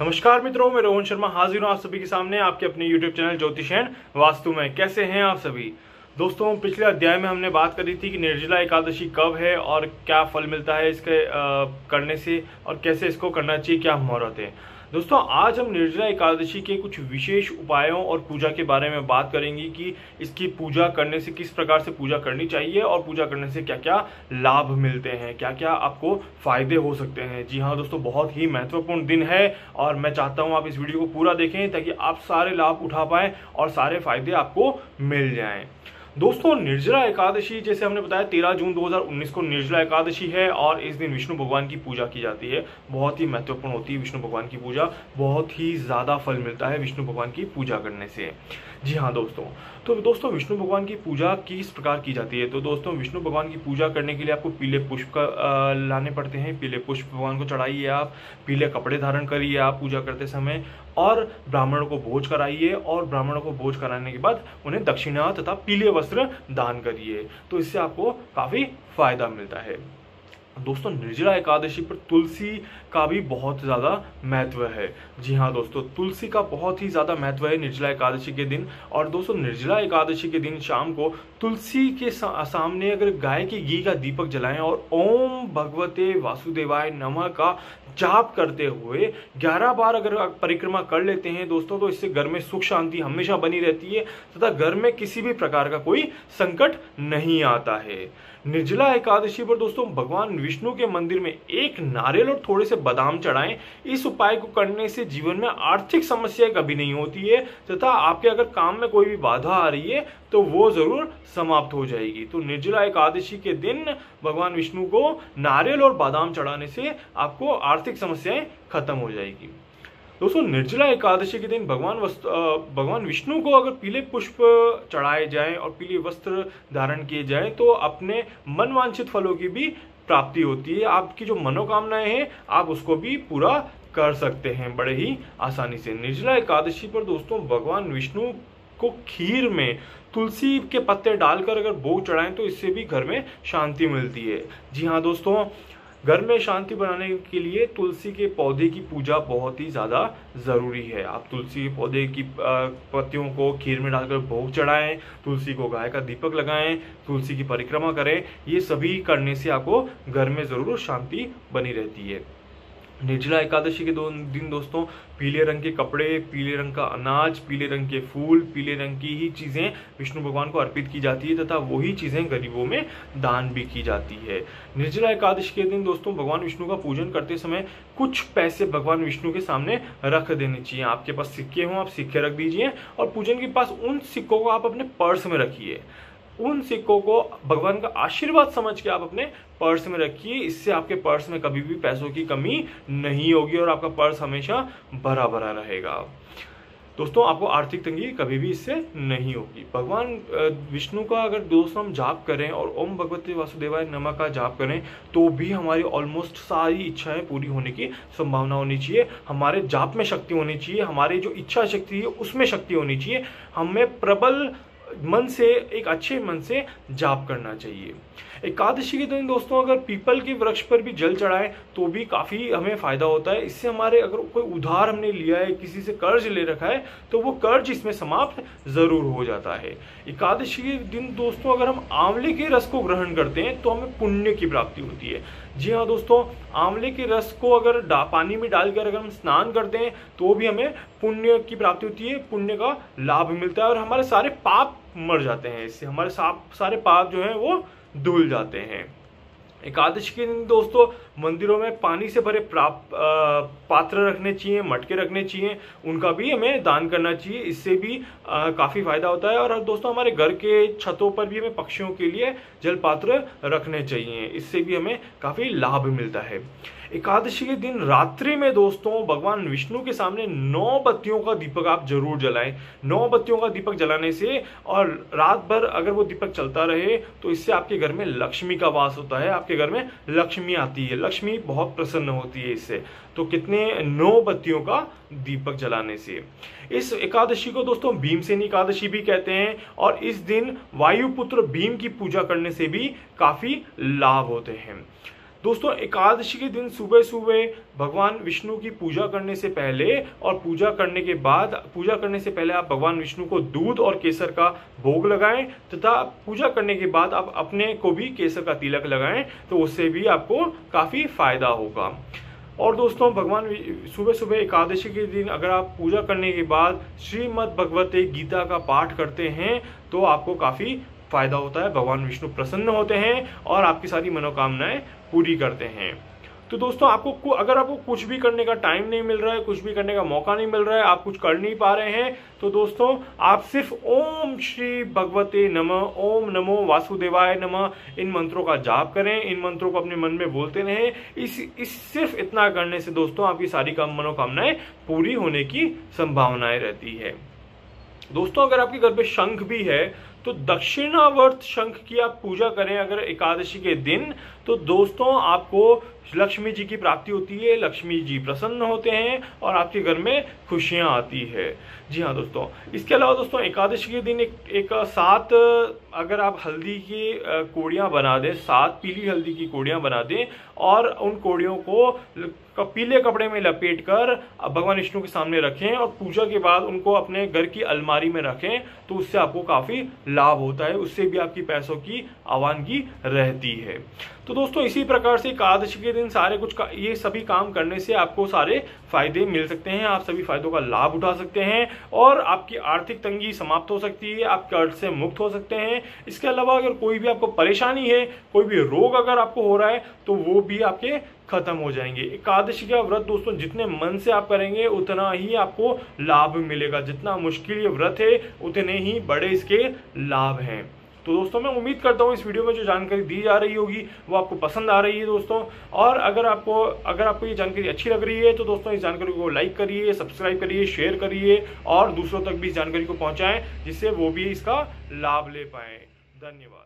नमस्कार मित्रों मैं रोहन शर्मा हाजिर हूँ आप सभी के सामने आपके अपने YouTube चैनल ज्योतिषैन वास्तु में। कैसे हैं आप सभी? दोस्तों पिछले अध्याय में हमने बात करी थी कि निर्जला एकादशी कब है और क्या फल मिलता है इसके आ, करने से और कैसे इसको करना चाहिए क्या मुहूर्त है दोस्तों, आज हम निर्जला एकादशी के कुछ विशेष उपायों और पूजा के बारे में बात करेंगे कि इसकी पूजा करने से किस प्रकार से पूजा करनी चाहिए और पूजा करने से क्या क्या लाभ मिलते हैं क्या क्या आपको फ़ायदे हो सकते हैं। जी हाँ दोस्तों, बहुत ही महत्वपूर्ण दिन है और मैं चाहता हूँ आप इस वीडियो को पूरा देखें ताकि आप सारे लाभ उठा पाएँ और सारे फ़ायदे आपको मिल जाएँ। दोस्तों, निर्जला एकादशी, जैसे हमने बताया, तेरह जून 2019 को निर्जला एकादशी है और इस दिन विष्णु भगवान की पूजा की जाती है। बहुत ही महत्वपूर्ण होती है विष्णु भगवान की पूजा। बहुत ही ज़्यादा फल मिलता है विष्णु भगवान की पूजा करने से। जी हाँ दोस्तों। तो दोस्तों, विष्णु भगवान की पूजा किस प्रकार की जाती है? तो दोस्तों, विष्णु भगवान की पूजा करने के लिए आपको पीले पुष्प का लाने पड़ते हैं। पीले पुष्प भगवान को चढ़ाइए आप, पीले कपड़े धारण करिए आप पूजा करते समय और ब्राह्मणों को भोज कराइए और ब्राह्मणों को भोज कराने के बाद उन्हें दक्षिणा तथा पीले वस्त्र दान करिए। तो इससे आपको काफ़ी फ़ायदा मिलता है। दोस्तों, निर्जला एकादशी पर तुलसी का भी बहुत ज़्यादा महत्व है। जी हाँ दोस्तों, तुलसी का बहुत ही ज़्यादा महत्व है निर्जला एकादशी के दिन। और दोस्तों, निर्जला एकादशी के दिन शाम को तुलसी के सामने अगर गाय की घी का दीपक जलाएँ और ओम भगवते वासुदेवाय नमः का जाप करते हुए 11 बार अगर परिक्रमा कर लेते हैं, दोस्तों तो इससे घर में सुख शांति हमेशा बनी रहती है, तथा घर में किसी भी प्रकार का कोई संकट नहीं आता है। निर्जला एकादशी पर, दोस्तों, भगवान विष्णु के मंदिर में एक नारियल और थोड़े से बादाम चढ़ाएँ। इस उपाय को करने से जीवन में आर्थिक समस्या कभी नहीं होती है, तथा आपके अगर काम में कोई भी बाधा आ रही है तो वो ज़रूर समाप्त हो जाएगी। तो निर्जला एकादशी के दिन भगवान विष्णु को नारियल और बादाम चढ़ाने से आपको आर्थिक समस्याएँ खत्म हो जाएगी। दोस्तों, निर्जला एकादशी के दिन भगवान वस्त्र भगवान विष्णु को अगर पीले पुष्प चढ़ाए जाएँ और पीले वस्त्र धारण किए जाएँ तो अपने मनवांछित फलों की भी प्राप्ति होती है। आपकी जो मनोकामनाएँ हैं, आप उसको भी पूरा कर सकते हैं बड़े ही आसानी से। निर्जला एकादशी पर दोस्तों, भगवान विष्णु को खीर में तुलसी के पत्ते डालकर अगर भोग चढ़ाएँ तो इससे भी घर में शांति मिलती है। जी हाँ दोस्तों, घर में शांति बनाने के लिए तुलसी के पौधे की पूजा बहुत ही ज़्यादा ज़रूरी है। आप तुलसी के पौधे की पत्तियों को खीर में डालकर भोग चढ़ाएँ, तुलसी को गाय का दीपक लगाएँ, तुलसी की परिक्रमा करें, ये सभी करने से आपको घर में ज़रूर शांति बनी रहती है। निर्जला एकादशी के दो दिन दोस्तों, पीले रंग के कपड़े, पीले रंग का अनाज, पीले रंग के फूल, पीले रंग की ही चीज़ें विष्णु भगवान को अर्पित की जाती है तथा वही चीज़ें गरीबों में दान भी की जाती है। निर्जला एकादशी के दिन दोस्तों, भगवान विष्णु का पूजन करते समय कुछ पैसे भगवान विष्णु के सामने रख देने चाहिए। आपके पास सिक्के हों, आप सिक्के रख दीजिए और पूजन के पास उन सिक्कों को आप अपने पर्स में रखिए। उन सिक्कों को भगवान का आशीर्वाद समझ के आप अपने पर्स में रखिए। इससे आपके पर्स में कभी भी पैसों की कमी नहीं होगी और आपका पर्स हमेशा भरा भरा रहेगा। दोस्तों, आपको आर्थिक तंगी कभी भी इससे नहीं होगी। भगवान विष्णु का अगर दोस्तों हम जाप करें और ओम भगवती वासुदेवाय नमा का जाप करें तो भी हमारी ऑलमोस्ट सारी इच्छाएँ पूरी होने की संभावना होनी चाहिए। हमारे जाप में शक्ति होनी चाहिए। हमारी जो इच्छा शक्ति है, उसमें शक्ति होनी चाहिए। हमें प्रबल मन से, एक अच्छे मन से जाप करना चाहिए। एकादशी के दिन दोस्तों, अगर पीपल के वृक्ष पर भी जल चढ़ाएँ तो भी काफ़ी हमें फ़ायदा होता है। इससे हमारे अगर कोई उधार हमने लिया है, किसी से कर्ज ले रखा है तो वो कर्ज इसमें समाप्त ज़रूर हो जाता है। एकादशी के दिन दोस्तों, अगर हम आंवले के रस को ग्रहण करते हैं तो हमें पुण्य की प्राप्ति होती है। जी हाँ दोस्तों, आंवले के रस को अगर पानी में डालकर अगर हम स्नान करते हैं तो भी हमें पुण्य की प्राप्ति होती है, पुण्य का लाभ मिलता है और हमारे सारे पाप मर जाते हैं, इससे हमारे सारे पाप जो है वो धुल जाते हैं। एकादशी के दिन दोस्तों, मंदिरों में पानी से भरे प्राप्त पात्र रखने चाहिए, मटके रखने चाहिए, उनका भी हमें दान करना चाहिए, इससे भी काफ़ी फ़ायदा होता है। और दोस्तों, हमारे घर के छतों पर भी हमें पक्षियों के लिए जल पात्र रखने चाहिए, इससे भी हमें काफ़ी लाभ मिलता है। एकादशी के दिन रात्रि में दोस्तों, भगवान विष्णु के सामने नौ बत्तियों का दीपक आप ज़रूर जलाएँ। नौ बत्तियों का दीपक जलाने से, और रात भर अगर वो दीपक चलता रहे तो इससे आपके घर में लक्ष्मी का वास होता है, आपके घर में लक्ष्मी आती है। लक्ष्मी बहुत प्रसन्न होती है इससे। तो कितने नौ बत्तियों का दीपक जलाने से। इस एकादशी को दोस्तों भीमसेन एकादशी भी कहते हैं और इस दिन वायुपुत्र भीम की पूजा करने से भी काफ़ी लाभ होते हैं। दोस्तों, एकादशी के दिन सुबह सुबह भगवान विष्णु की पूजा करने से पहले और पूजा करने के बाद, पूजा करने से पहले आप भगवान विष्णु को दूध और केसर का भोग लगाएँ तथा पूजा करने के बाद आप अपने को भी केसर का तिलक लगाएँ तो उससे भी आपको काफ़ी फ़ायदा होगा। और दोस्तों, भगवान सुबह सुबह एकादशी के दिन अगर आप पूजा करने के बाद श्रीमद भगवते गीता का पाठ करते हैं तो आपको काफ़ी फ़ायदा होता है, भगवान विष्णु प्रसन्न होते हैं और आपकी सारी मनोकामनाएँ पूरी करते हैं। तो दोस्तों, आपको अगर आपको कुछ भी करने का टाइम नहीं मिल रहा है, कुछ भी करने का मौका नहीं मिल रहा है, आप कुछ कर नहीं पा रहे हैं तो दोस्तों, आप सिर्फ़ ओम श्री भगवते नम, ओम नमो वासुदेवाय नम, इन मंत्रों का जाप करें, इन मंत्रों को अपने मन में बोलते रहें। इस इस सिर्फ़ इतना करने से दोस्तों, आपकी सारी कम, मनोकामनाएँ पूरी होने की संभावनाएँ रहती है। दोस्तों, अगर आपके घर पे शंख भी है तो दक्षिणावर्त शंख की आप पूजा करें अगर एकादशी के दिन तो दोस्तों आपको लक्ष्मी जी की प्राप्ति होती है लक्ष्मी जी प्रसन्न होते हैं और आपके घर में खुशियाँ आती है। जी हाँ दोस्तों इसके अलावा दोस्तों एकादशी के दिन एक, एक सात अगर आप हल्दी की कोड़ियाँ बना दें सात पीली हल्दी की कोड़ियाँ बना दें और उन कोड़ियों को पीले कपड़े में लपेट कर भगवान विष्णु के सामने रखें और पूजा के बाद उनको अपने घर की अलमारी में रखें तो उससे आपको काफ़ी लाभ होता है उससे भी आपकी पैसों की आवानगी रहती है। तो दोस्तों इसी प्रकार से एकादशी के दिन सारे कुछ का, ये सभी काम करने से आपको सारे फ़ायदे मिल सकते हैं। आप सभी फायदों का लाभ उठा सकते हैं और आपकी आर्थिक तंगी समाप्त हो सकती है आप कर्ज से मुक्त हो सकते हैं। इसके अलावा अगर कोई भी आपको परेशानी है कोई भी रोग अगर आपको हो रहा है तो वो भी आपके खत्म हो जाएँगे। एकादशी का व्रत दोस्तों जितने मन से आप करेंगे उतना ही आपको लाभ मिलेगा। जितना मुश्किल ये व्रत है उतने ही बड़े इसके लाभ हैं। तो दोस्तों, मैं उम्मीद करता हूँ इस वीडियो में जो जानकारी दी जा रही होगी, वो आपको पसंद आ रही है दोस्तों। और अगर आपको अगर आपको ये जानकारी अच्छी लग रही है तो दोस्तों, इस जानकारी को लाइक करिए, सब्सक्राइब करिए, शेयर करिए, और दूसरों तक भी इस जानकारी को पहुँचाएँ, जिससे वो भी इसका लाभ ले पाएँ। धन्यवाद।